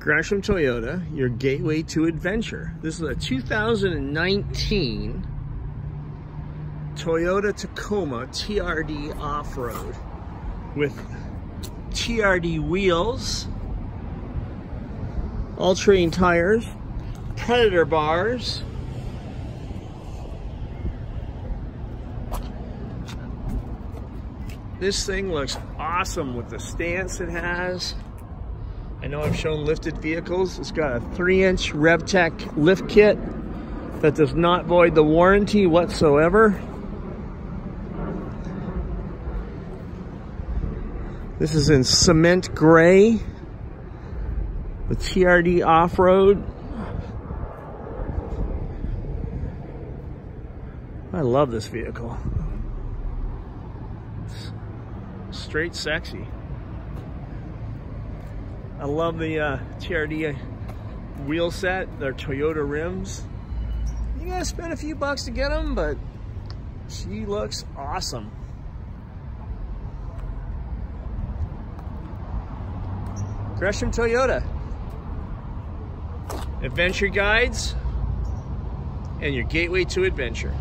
Gresham Toyota, your gateway to adventure. This is a 2019 Toyota Tacoma TRD off-road with TRD wheels, all-terrain tires, Predator bars, This thing looks awesome with the stance it has. I know I've shown lifted vehicles. It's got a three inch Revtek lift kit that does not void the warranty whatsoever. This is in cement gray. The TRD off-road. I love this vehicle. It's straight sexy. I love the uh, TRD wheel set, their Toyota rims. You gotta spend a few bucks to get them, but she looks awesome. Gresham Toyota. Adventure guides and your gateway to adventure.